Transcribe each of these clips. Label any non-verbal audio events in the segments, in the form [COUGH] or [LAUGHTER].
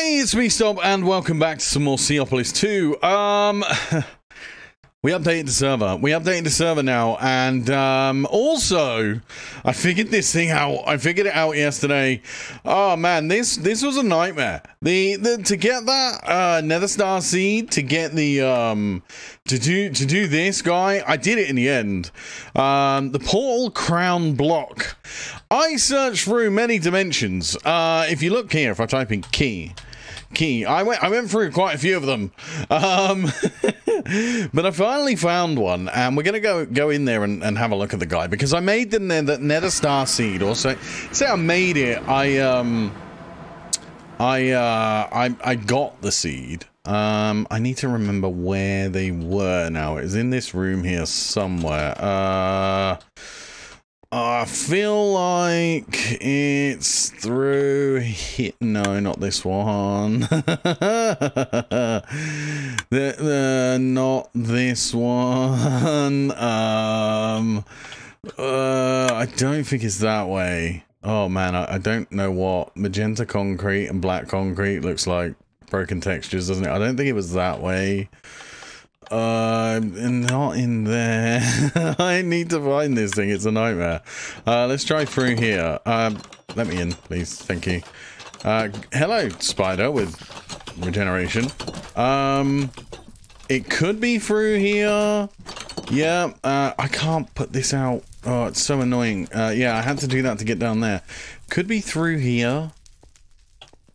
Hey, it's me, Stomp, and welcome back to some more Seaopolis 2. Um, [LAUGHS] we updated the server. We updated the server now, and um, also, I figured this thing out. I figured it out yesterday. Oh man, this this was a nightmare. The, the to get that uh, Nether Star seed, to get the um, to do to do this guy, I did it in the end. Um, the portal crown block. I searched through many dimensions. Uh, if you look here, if I type in key, key, I went I went through quite a few of them. Um, [LAUGHS] but I finally found one, and we're gonna go go in there and, and have a look at the guy because I made them the nether, nether star seed. Also, say I made it. I um, I uh, I I got the seed. Um, I need to remember where they were now. It's in this room here somewhere. Uh, I feel like it's through here. No, not this one. [LAUGHS] the, the, not this one. [LAUGHS] Um, uh, I don't think it's that way. Oh man, I, I don't know what magenta concrete and black concrete looks like. Broken textures, doesn't it? I don't think it was that way. Uh, not in there. [LAUGHS] I need to find this thing. It's a nightmare. Uh, let's try through here. Um, let me in, please. Thank you. Uh, hello, spider with regeneration. Um, it could be through here. Yeah, uh, I can't put this out. Oh, it's so annoying. Uh, yeah, I had to do that to get down there. Could be through here.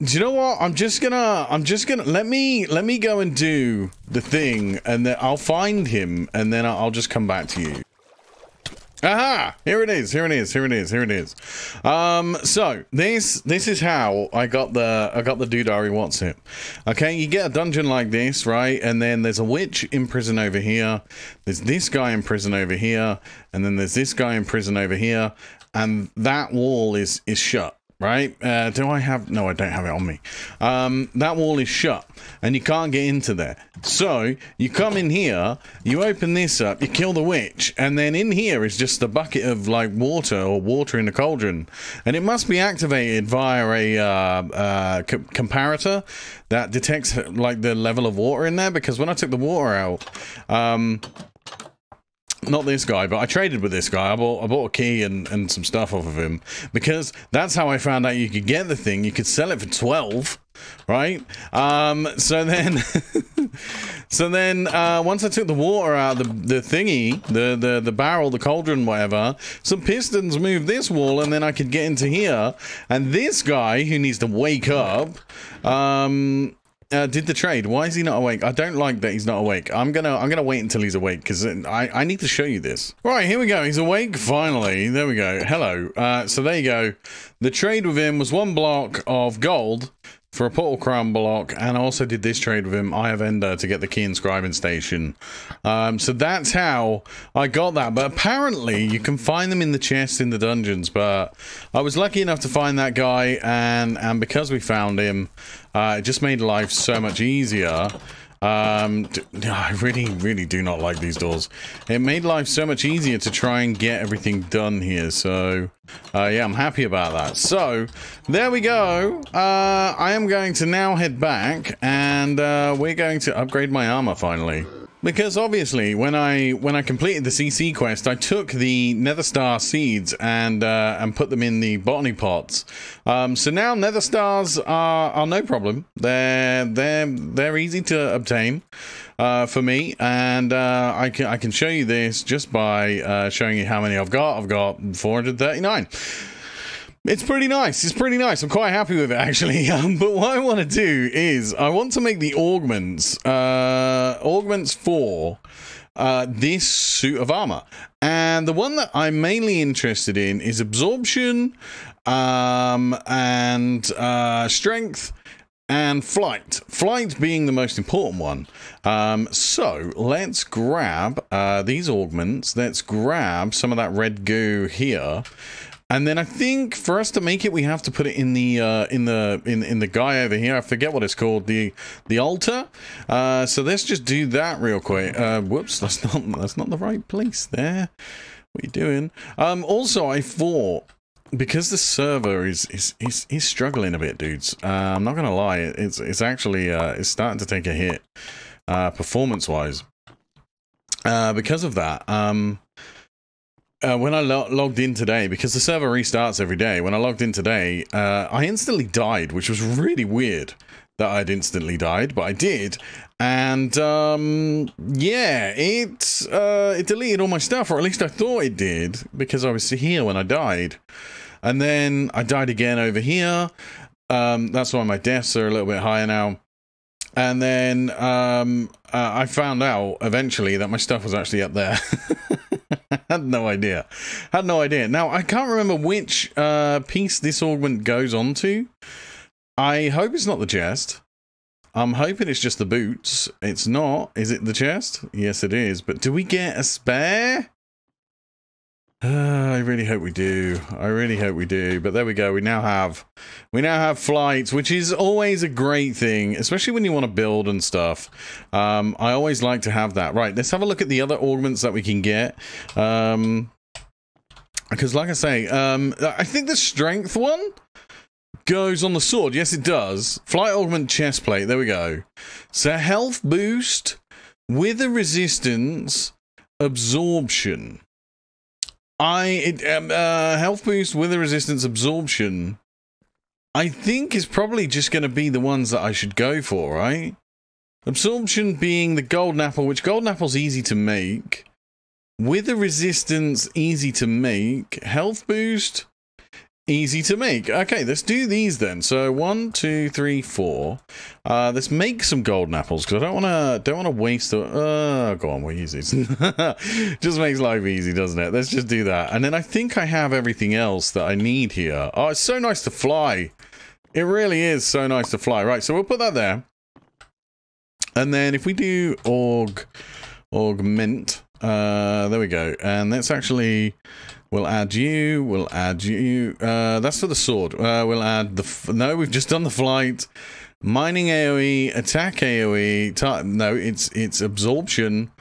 Do you know what? I'm just gonna, I'm just gonna, let me, let me go and do the thing and then I'll find him and then I'll just come back to you. Aha! Here it is, here it is, here it is, here it is. Um, so, this, this is how I got the, I got the Doodari What's It. Okay, you get a dungeon like this, right? And then there's a witch in prison over here. There's this guy in prison over here. And then there's this guy in prison over here. And that wall is, is shut right? Uh, do I have... No, I don't have it on me. Um, that wall is shut, and you can't get into there. So, you come in here, you open this up, you kill the witch, and then in here is just a bucket of, like, water, or water in a cauldron. And it must be activated via a uh, uh, comparator that detects, like, the level of water in there, because when I took the water out... Um, not this guy, but I traded with this guy. I bought I bought a key and, and some stuff off of him because that's how I found out you could get the thing. You could sell it for twelve, right? Um, so then, [LAUGHS] so then uh, once I took the water out the the thingy, the the the barrel, the cauldron, whatever, some pistons moved this wall, and then I could get into here. And this guy who needs to wake up, um, uh, did the trade. Why is he not awake? I don't like that he's not awake. I'm gonna I'm gonna wait until he's awake because I I need to show you this. Right here we go. He's awake finally. There we go. Hello. Uh, so there you go. The trade with him was one block of gold for a portal crown block and I also did this trade with him I have Ender to get the key inscribing station. Um, so that's how I got that but apparently you can find them in the chest in the dungeons but I was lucky enough to find that guy and and because we found him uh, it just made life so much easier um, I really, really do not like these doors. It made life so much easier to try and get everything done here. So, uh, yeah, I'm happy about that. So, there we go. Uh, I am going to now head back and uh, we're going to upgrade my armor finally. Because obviously, when I when I completed the CC quest, I took the Nether Star seeds and uh, and put them in the botany pots. Um, so now Nether Stars are, are no problem. They're they're they're easy to obtain uh, for me, and uh, I can I can show you this just by uh, showing you how many I've got. I've got 439. It's pretty nice. It's pretty nice. I'm quite happy with it, actually. [LAUGHS] Um, but what I want to do is I want to make the augments, uh, augments for uh, this suit of armor. And the one that I'm mainly interested in is absorption um, and uh, strength and flight. Flight being the most important one. Um, so let's grab uh, these augments. Let's grab some of that red goo here. And then I think for us to make it, we have to put it in the uh, in the in in the guy over here. I forget what it's called. The the altar. Uh, so let's just do that real quick. Uh, whoops, that's not that's not the right place there. What are you doing? Um, also, I thought because the server is is is, is struggling a bit, dudes. Uh, I'm not gonna lie, it's it's actually uh, it's starting to take a hit, uh, performance wise. Uh, because of that, um, uh, when I lo logged in today, because the server restarts every day, when I logged in today, uh, I instantly died, which was really weird that I'd instantly died, but I did. And um, yeah, it uh, it deleted all my stuff, or at least I thought it did, because I was here when I died. And then I died again over here. Um, that's why my deaths are a little bit higher now. And then um, uh, I found out eventually that my stuff was actually up there. [LAUGHS] [LAUGHS] Had no idea. Had no idea. Now, I can't remember which uh, piece this augment goes on to. I hope it's not the chest. I'm hoping it's just the boots. It's not. Is it the chest? Yes, it is. But do we get a spare? [SIGHS] I really hope we do. I really hope we do. But there we go. We now have we now have flights, which is always a great thing, especially when you want to build and stuff. Um, I always like to have that. Right, let's have a look at the other augments that we can get. Um, because like I say, um, I think the strength one goes on the sword. Yes, it does. Flight augment chest plate. There we go. So health boost with a resistance absorption. I it, um, uh, health boost with a resistance absorption. I think is probably just going to be the ones that I should go for, right? Absorption being the golden apple, which golden apple's easy to make. With a resistance, easy to make. Health boost, easy to make. Okay, let's do these then. So one, two, three, four. Uh, let's make some golden apples because I don't want to don't want to waste. The, uh, go on, we'll use these. [LAUGHS] just makes life easy, doesn't it? Let's just do that. And then I think I have everything else that I need here. Oh, it's so nice to fly. It really is so nice to fly. Right, so we'll put that there. And then if we do aug augment, uh, there we go. And let's actually We'll add you. We'll add you. Uh, that's for the sword. Uh, we'll add the. no, we've just done the flight. Mining AOE, attack AOE. no, it's it's absorption,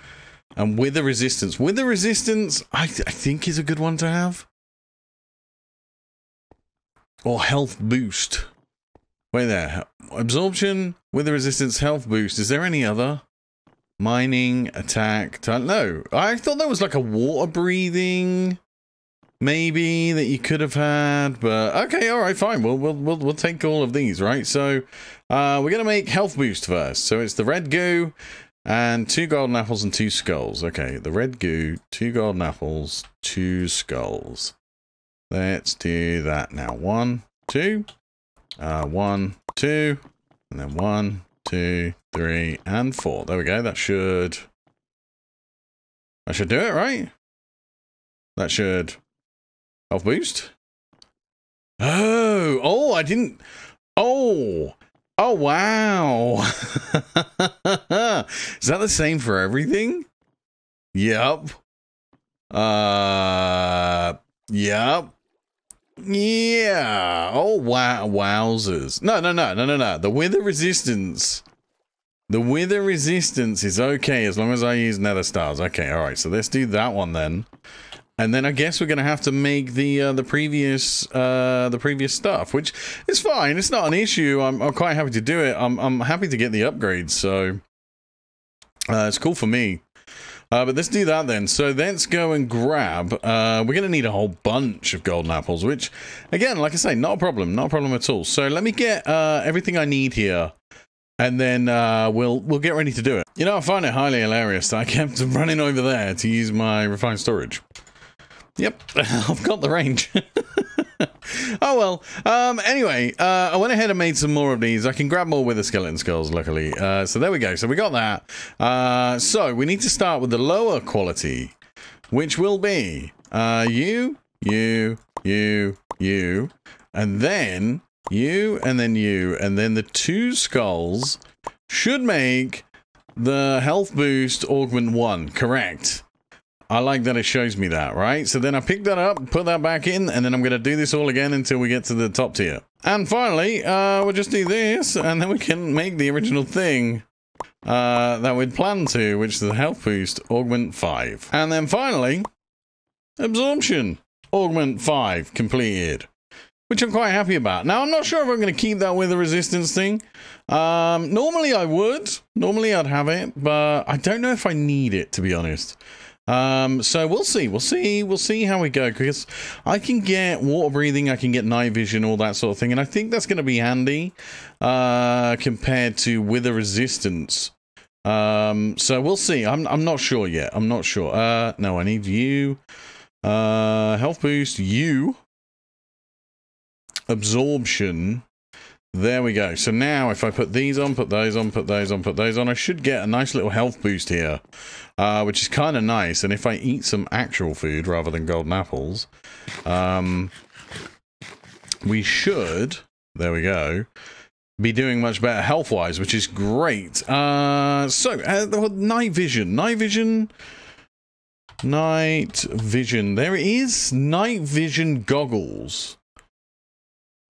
and with the resistance. With the resistance, I, th I think is a good one to have. Or health boost. Wait there. Absorption with the resistance, health boost. Is there any other? Mining, attack. No, I thought there was like a water breathing maybe that you could have had but okay all right fine. We'll we'll we'll, we'll take all of these right? So uh, we're gonna make health boost first. So it's the red goo and two golden apples and two skulls. Okay the red goo two golden apples two skulls. Let's do that now. One two uh, one two and then one two three and four there we go that should I should do it right that should Health boost? Oh, oh, I didn't. Oh, oh, wow. [LAUGHS] Is that the same for everything? Yep. Uh, yep. Yeah. Oh, wow. Wowzers. No, no, no, no, no, no. The wither resistance. The wither resistance is okay as long as I use nether stars. Okay, all right. So let's do that one then. And then I guess we're going to have to make the uh, the previous uh, the previous stuff, which is fine. It's not an issue. I'm, I'm quite happy to do it. I'm I'm happy to get the upgrades, so uh, it's cool for me. Uh, but let's do that then. So let's go and grab. Uh, we're going to need a whole bunch of golden apples, which, again, like I say, not a problem, not a problem at all. So let me get uh, everything I need here, and then uh, we'll we'll get ready to do it. You know, I find it highly hilarious that I kept [LAUGHS] running over there to use my refined storage. Yep, [LAUGHS] I've got the range. [LAUGHS] [LAUGHS] oh well. Um, anyway, uh, I went ahead and made some more of these. I can grab more with the skeleton skulls, luckily. Uh, so there we go. So we got that. Uh, so we need to start with the lower quality, which will be uh, you, you, you, you, and then you, and then you, and then the two skulls should make the health boost augment one. Correct. I like that it shows me that, right? So then I pick that up, put that back in, and then I'm going to do this all again until we get to the top tier. And finally, uh, we'll just do this, and then we can make the original thing uh, that we'd planned to, which is the health boost, augment 5. And then finally, absorption. augment 5 completed which I'm quite happy about. Now, I'm not sure if I'm going to keep that with a resistance thing. Um, normally I would. Normally I'd have it, but I don't know if I need it, to be honest. Um, so we'll see. We'll see. We'll see how we go because I can get water breathing, I can get night vision, all that sort of thing, and I think that's going to be handy uh, compared to wither resistance. Um, so we'll see. I'm I'm not sure yet. I'm not sure. Uh, no, I need you. Uh, health boost. You absorption. There we go. So now if I put these on, put those on, put those on, put those on, I should get a nice little health boost here, uh, which is kind of nice. And if I eat some actual food rather than golden apples, um, we should, there we go, be doing much better health-wise, which is great. Uh, so, uh, night vision. Night vision... Night vision. There is night vision goggles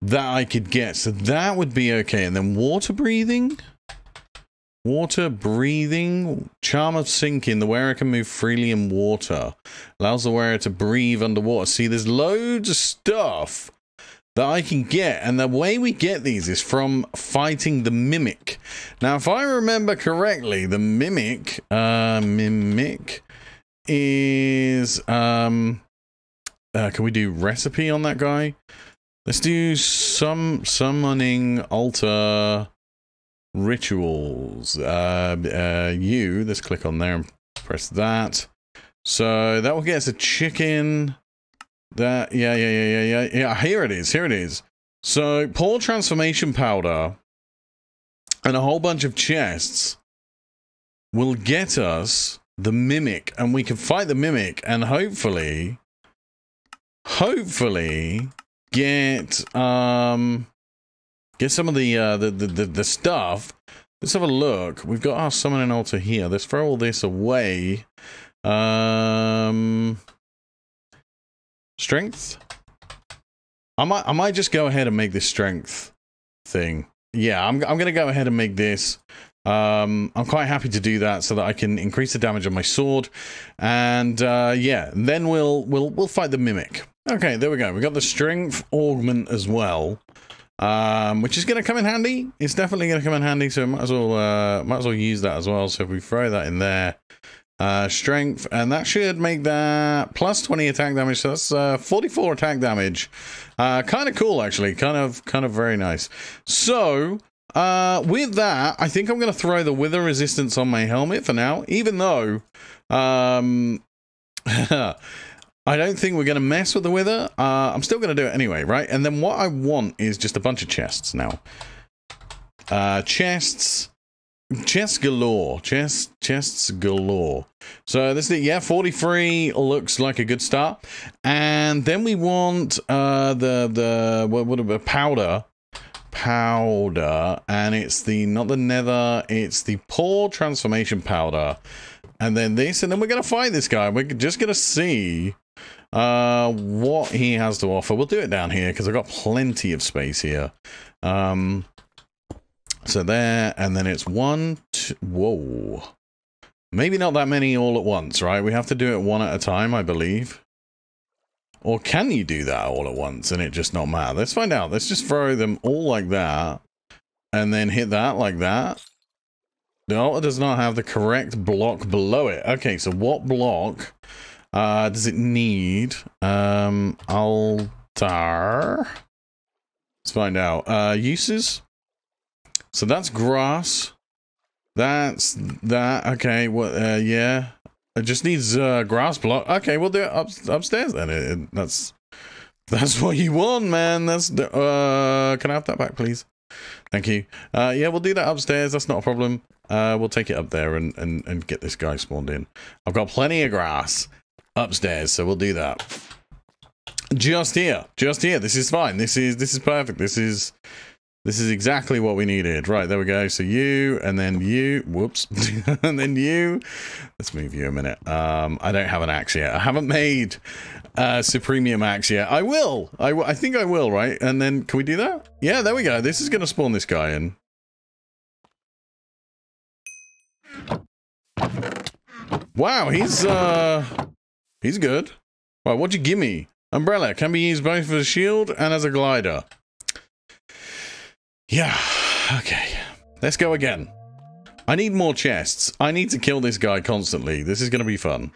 that I could get. So that would be okay. And then water breathing. Water breathing. Charm of sinking. The wearer can move freely in water. Allows the wearer to breathe underwater. See, there's loads of stuff that I can get. And the way we get these is from fighting the Mimic. Now, if I remember correctly, the Mimic, uh, Mimic is, um, uh, can we do recipe on that guy? Let's do some summoning altar rituals. Uh, uh, you, let's click on there and press that. So that will get us a chicken. That, yeah, yeah, yeah, yeah, yeah. Yeah, here it is, here it is. So, pour transformation powder and a whole bunch of chests will get us the mimic, and we can fight the mimic, and hopefully, hopefully, get um get some of the uh the, the, the, the stuff. Let's have a look. We've got our summoning altar here. Let's throw all this away. Um strength. I might I might just go ahead and make this strength thing. Yeah, I'm I'm gonna go ahead and make this. Um, I'm quite happy to do that so that I can increase the damage on my sword, and uh, yeah, then we'll we'll we'll fight the mimic. Okay, there we go. We got the strength augment as well, um, which is going to come in handy. It's definitely going to come in handy, so might as well uh, might as well use that as well. So if we throw that in there, uh, strength, and that should make that plus 20 attack damage. So that's uh, 44 attack damage. Uh, kind of cool, actually. Kind of kind of very nice. So uh, with that, I think I'm going to throw the wither resistance on my helmet for now, even though. Um, [LAUGHS] I don't think we're going to mess with the wither. Uh, I'm still going to do it anyway, right? And then what I want is just a bunch of chests now. Uh, chests. Chests galore. Chests, chests galore. So this is, yeah, 43 looks like a good start. And then we want uh, the, the what, what powder powder and it's the not the nether it's the poor transformation powder and then this and then we're gonna fight this guy we're just gonna see uh, what he has to offer. We'll do it down here because I've got plenty of space here. Um, so there, and then it's one, two, whoa. Maybe not that many all at once, right? We have to do it one at a time, I believe. Or can you do that all at once and it just not matter? Let's find out. Let's just throw them all like that. And then hit that like that. The altar does not have the correct block below it. Okay, so what block uh, does it need um, altar? Let's find out. Uh, uses. So that's grass. That's that. Okay. What? Uh, yeah. It just needs uh, grass block. Okay, we'll do it up, upstairs then. It, it, that's that's what you want, man. That's uh. Can I have that back, please? Thank you. Uh, yeah, we'll do that upstairs. That's not a problem. Uh, we'll take it up there and, and, and get this guy spawned in. I've got plenty of grass upstairs, so we'll do that. Just here, just here. This is fine. This is this is perfect. This is this is exactly what we needed. Right, there we go. So you, and then you, whoops, [LAUGHS] and then you. Let's move you a minute. Um, I don't have an axe yet. I haven't made uh, Supremium axe yet. I will. I, I think I will, right? And then, can we do that? Yeah, there we go. This is going to spawn this guy in. Wow, he's, uh, He's good. Well, what'd you give me? Umbrella can be used both as a shield and as a glider. Yeah, okay. Let's go again. I need more chests. I need to kill this guy constantly. This is going to be fun.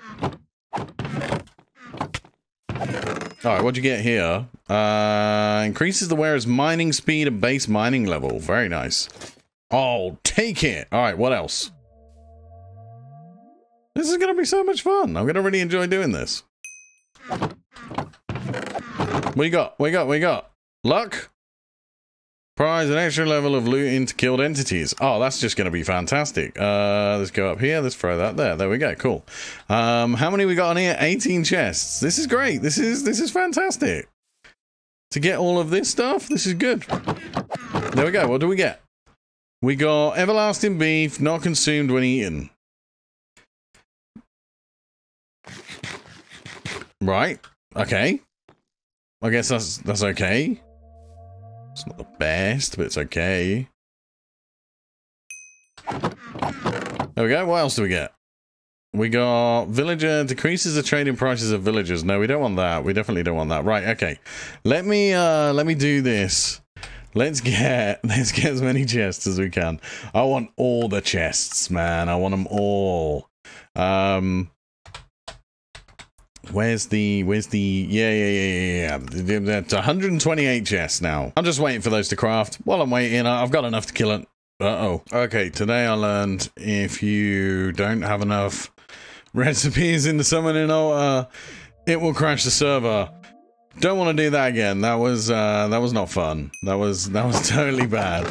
Alright, what'd you get here? Uh, increases the wearer's mining speed and base mining level. Very nice. Oh, take it! Alright, what else? This is going to be so much fun. I'm going to really enjoy doing this. What you got? What you got? What you got? Luck? Prize an extra level of loot into killed entities. Oh, that's just going to be fantastic. Uh, let's go up here. Let's throw that there. There we go. Cool. Um, how many we got on here? 18 chests. This is great. This is this is fantastic. To get all of this stuff, this is good. There we go. What do we get? We got everlasting beef, not consumed when eaten. Right. Okay. I guess that's that's okay. It's not the best, but it's okay. There we go. What else do we get? We got villager decreases the trading prices of villagers. No, we don't want that. We definitely don't want that. Right, okay. Let me uh let me do this. Let's get [LAUGHS] let's get as many chests as we can. I want all the chests, man. I want them all. Um Where's the, where's the, yeah, yeah, yeah, yeah, yeah. That's 128 chests now. I'm just waiting for those to craft. While I'm waiting, I've got enough to kill it. Uh-oh. Okay, today I learned if you don't have enough [LAUGHS] recipes in the summoning altar, it will crash the server. Don't want to do that again. That was uh, that was not fun. That was that was [LAUGHS] totally bad.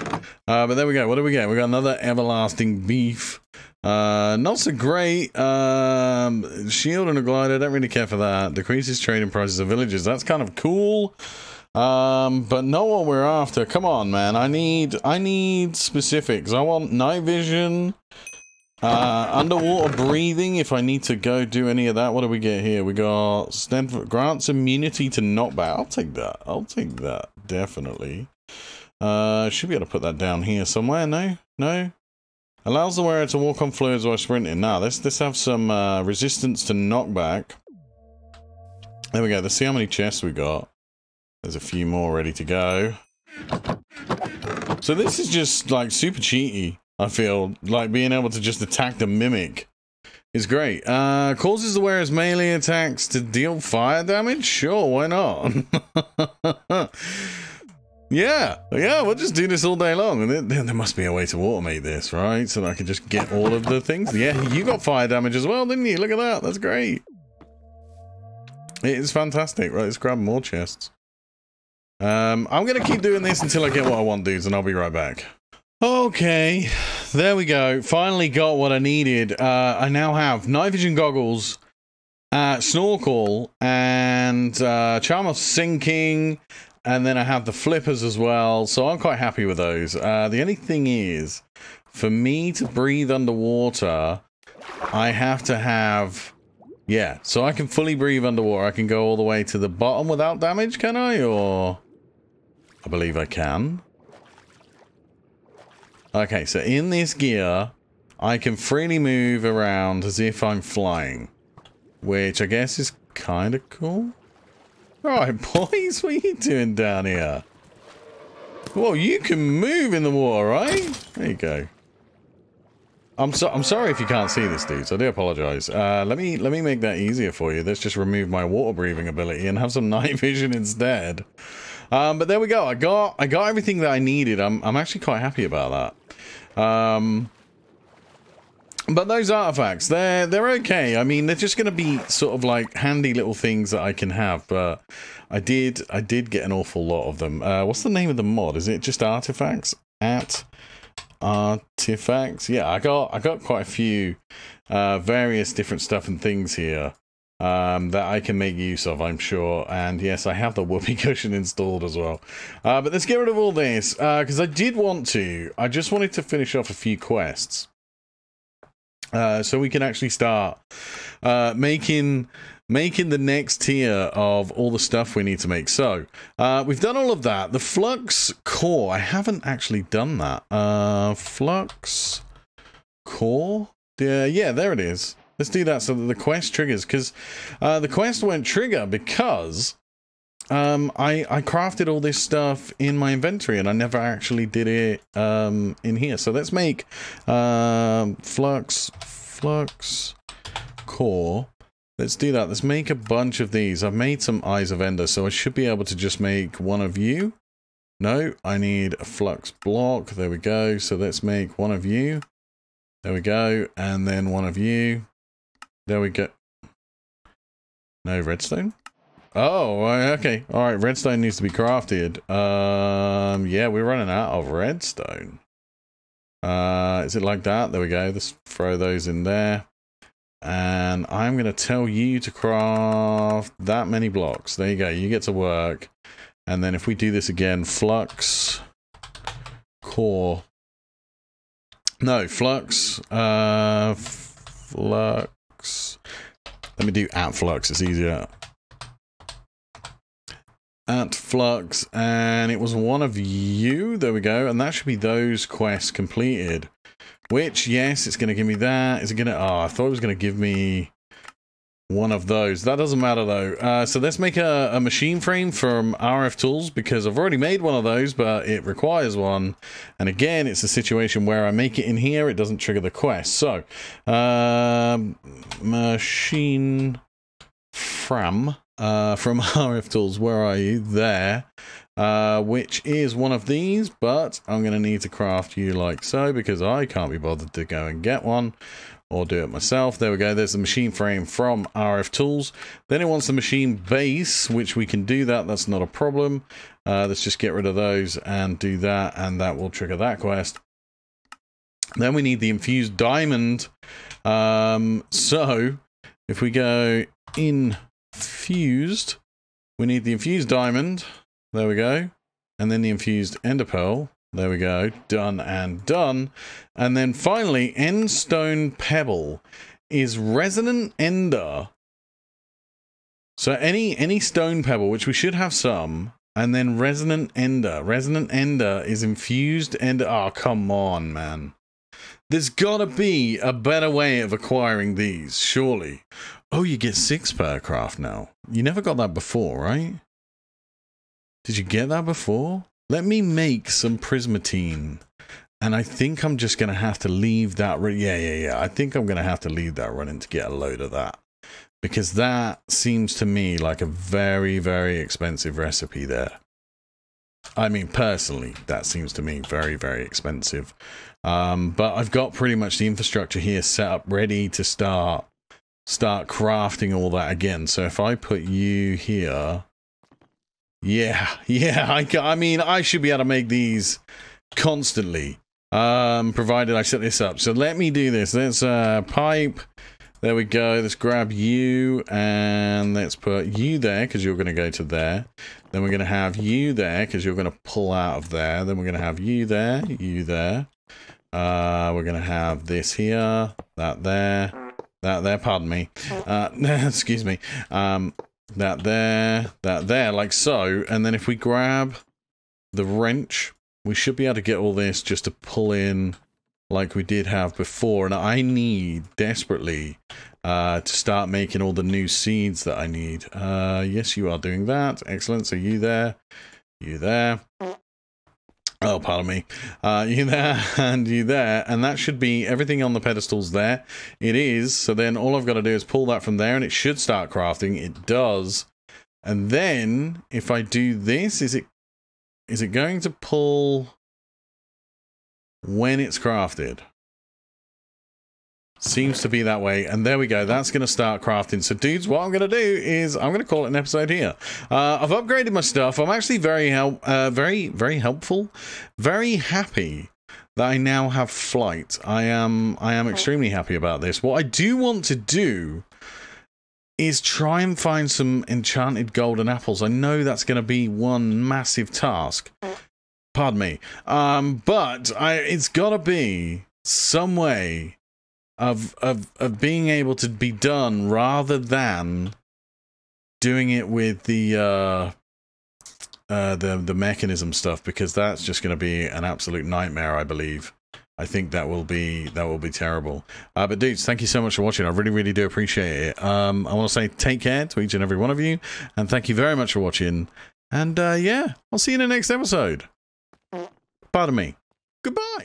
Uh, but there we go. What do we get? We got another everlasting beef. Uh, not so great. Um, shield and a glider. Don't really care for that. Decreases trading prices of villages. That's kind of cool. Um, but not what we're after. Come on, man. I need I need specifics. I want night vision. Uh, underwater breathing, if I need to go do any of that. What do we get here? We got Stanford grants immunity to knockback. I'll take that. I'll take that. Definitely. Uh, should be able to put that down here somewhere. No? No? Allows the wearer to walk on fluids while sprinting. Now, let's, let's have some uh, resistance to knockback. There we go. Let's see how many chests we got. There's a few more ready to go. So this is just like super cheaty. I feel like being able to just attack the mimic is great. Uh, causes the wearer's melee attacks to deal fire damage? Sure, why not? [LAUGHS] yeah, yeah, we'll just do this all day long. And there, there must be a way to automate this, right? So that I can just get all of the things. Yeah, you got fire damage as well, didn't you? Look at that. That's great. It is fantastic. Right, let's grab more chests. Um, I'm going to keep doing this until I get what I want, dudes, and I'll be right back. Okay, there we go. Finally got what I needed. Uh, I now have night vision goggles, uh, snorkel, and uh, charm of sinking, and then I have the flippers as well. So I'm quite happy with those. Uh, the only thing is, for me to breathe underwater, I have to have... Yeah, so I can fully breathe underwater. I can go all the way to the bottom without damage, can I? Or... I believe I can. Okay, so in this gear, I can freely move around as if I'm flying. Which I guess is kind of cool. Alright, [LAUGHS] boys, what are you doing down here? Well, you can move in the water, right? There you go. I'm so I'm sorry if you can't see this, dudes. I do apologize. Uh, let me let me make that easier for you. Let's just remove my water breathing ability and have some [LAUGHS] night vision instead. Um, but there we go. I got I got everything that I needed. I'm I'm actually quite happy about that. Um, but those artifacts, they're they're okay. I mean, they're just going to be sort of like handy little things that I can have. But I did I did get an awful lot of them. Uh, what's the name of the mod? Is it just artifacts? At artifacts? Yeah, I got I got quite a few uh, various different stuff and things here um, that I can make use of, I'm sure. And yes, I have the whoopee [LAUGHS] cushion installed as well. Uh, but let's get rid of all this, because uh, I did want to. I just wanted to finish off a few quests. Uh, so we can actually start uh, making making the next tier of all the stuff we need to make. So uh, we've done all of that. The flux core, I haven't actually done that. Uh, flux core, yeah, yeah, there it is. Let's do that so that the quest triggers, because uh, the quest won't trigger because um, I I crafted all this stuff in my inventory and I never actually did it um, in here. So let's make um, flux flux core. Let's do that. Let's make a bunch of these. I've made some eyes of ender, so I should be able to just make one of you. No, I need a flux block. There we go. So let's make one of you. There we go. And then one of you. There we go. No redstone? Oh, okay. All right, redstone needs to be crafted. Um, yeah, we're running out of redstone. Uh, is it like that? There we go. Let's throw those in there. And I'm going to tell you to craft that many blocks. There you go. You get to work. And then if we do this again, flux, core. No, flux, uh, flux. Let me do at flux. It's easier at Flux, and it was one of you. There we go. And that should be those quests completed. Which, yes, it's going to give me that. Is it going to... Oh, I thought it was going to give me one of those. That doesn't matter, though. Uh, so let's make a, a, machine frame from RF Tools, because I've already made one of those, but it requires one. And again, it's a situation where I make it in here, it doesn't trigger the quest. So, um, machine frame uh, from [LAUGHS] RF Tools. Where are you? There. Uh, which is one of these, but I'm going to need to craft you like so because I can't be bothered to go and get one or do it myself. There we go. There's the machine frame from RF Tools. Then it wants the machine base, which we can do that. That's not a problem. Uh, let's just get rid of those and do that, and that will trigger that quest. Then we need the infused diamond. Um, so if we go in infused. We need the infused diamond. There we go. And then the infused ender pearl. There we go. Done and done. And then finally, endstone pebble is resonant ender. So any any stone pebble, which we should have some, and then resonant ender. Resonant ender is infused ender. Oh, come on, man. There's gotta be a better way of acquiring these, surely. Oh, you get six per craft now. You never got that before, right? Did you get that before? Let me make some prismarine. And I think I'm just going to have to leave that. Yeah, yeah, yeah. I think I'm going to have to leave that running to get a load of that. Because that seems to me like a very, very expensive recipe there. I mean, personally, that seems to me very, very expensive. Um, but I've got pretty much the infrastructure here set up ready to start start crafting all that again. So if I put you here, yeah, [LAUGHS] yeah, I, I mean, I should be able to make these constantly, um, provided I set this up. So let me do this. Let's uh, pipe. There we go. Let's grab you and let's put you there because you're going to go to there. Then we're going to have you there because you're going to pull out of there. Then we're going to have you there, you there. Uh, we're going to have this here, that there that there, pardon me. Uh, [LAUGHS] excuse me. Um, that there, that there, like so. And then if we grab the wrench, we should be able to get all this just to pull in like we did have before. And I need desperately uh, to start making all the new seeds that I need. Uh, yes, you are doing that. Excellent. So you there, you there. Oh, pardon me. Uh, you [LAUGHS] there and you there, and that should be everything on the pedestals there. It is. So then all I've got to do is pull that from there, and it should start crafting. It does. And then if I do this, is it is it going to pull when it's crafted? Seems to be that way. And there we go. That's going to start crafting. So, dudes, what I'm going to do is I'm going to call it an episode here. Uh, I've upgraded my stuff. I'm actually very help, uh, very, very helpful, very happy that I now have flight. I am, I am extremely happy about this. What I do want to do is try and find some enchanted golden apples. I know that's going to be one massive task. Pardon me. Um, but I, it's got to be some way of of of being able to be done rather than doing it with the uh uh the the Mekanism stuff because that's just going to be an absolute nightmare i believe I think that will be that will be terrible. Uh, but dudes, thank you so much for watching. I really, really do appreciate it. Um, I want to say take care to each and every one of you, and thank you very much for watching. And uh, yeah, I'll see you in the next episode. Pardon me. Goodbye.